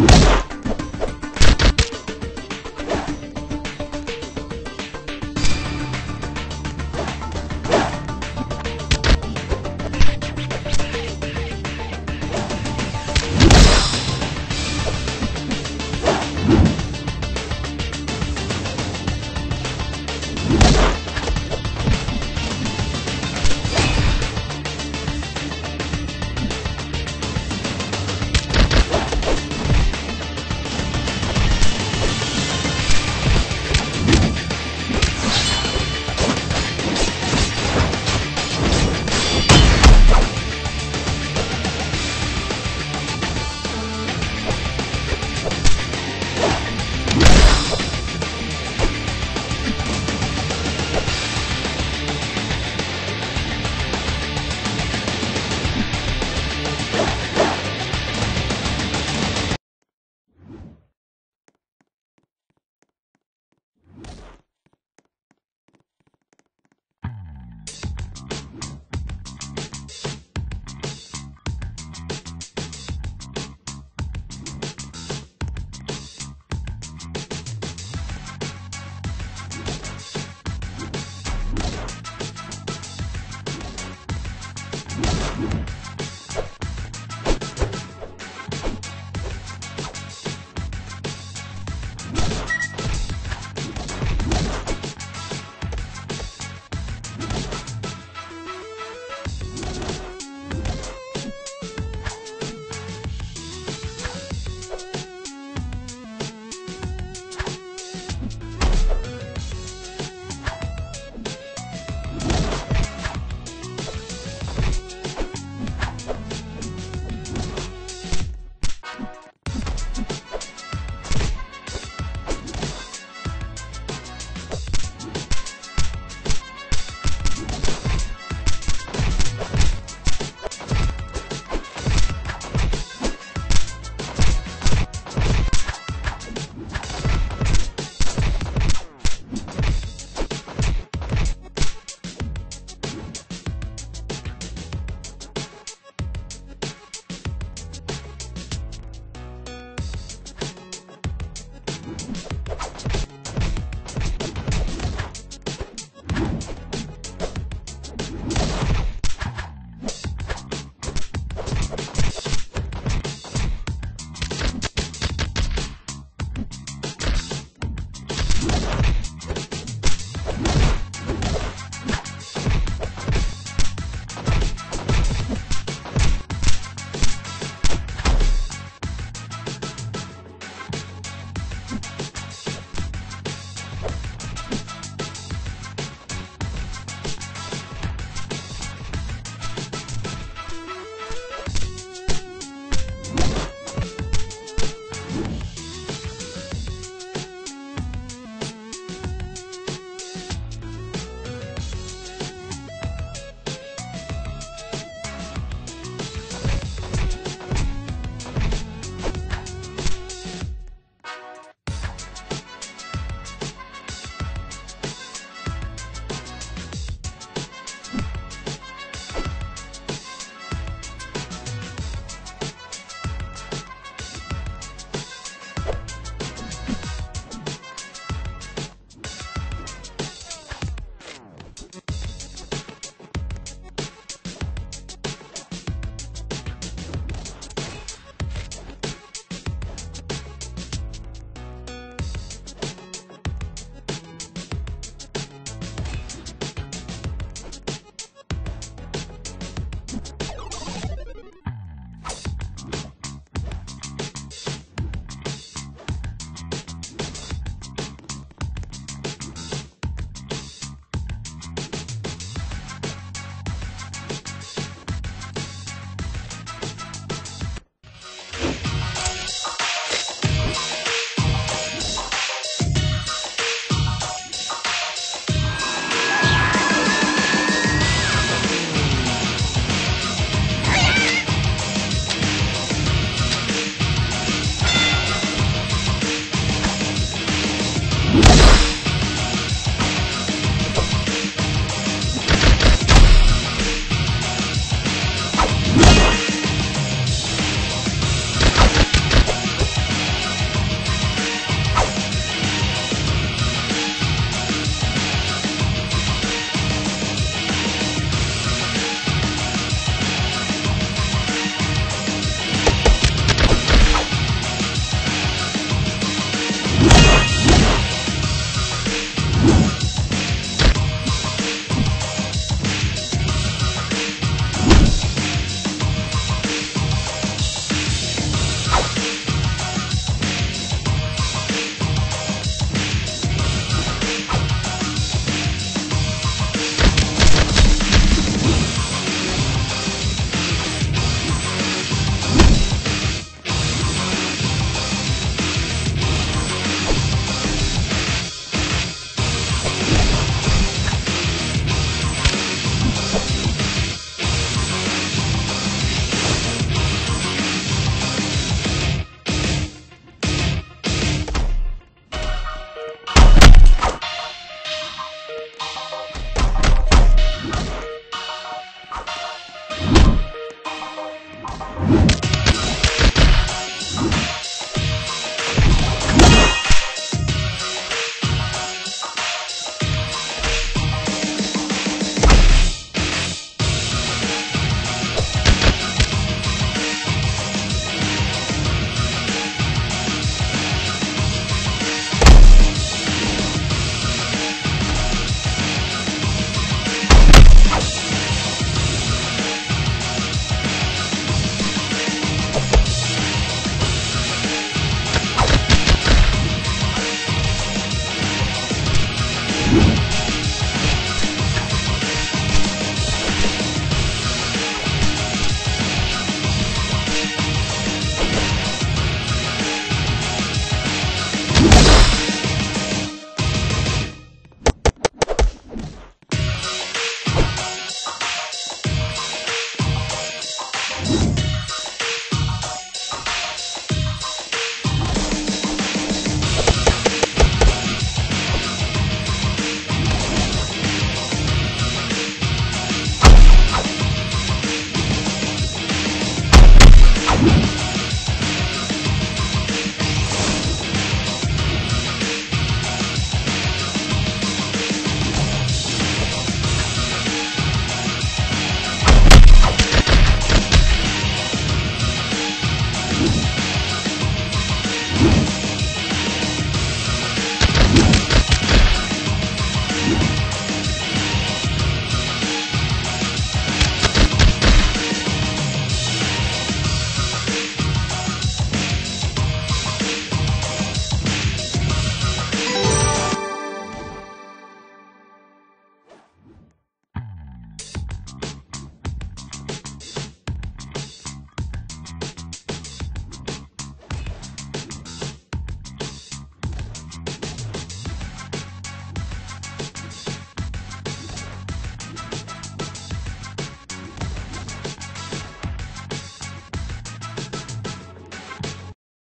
you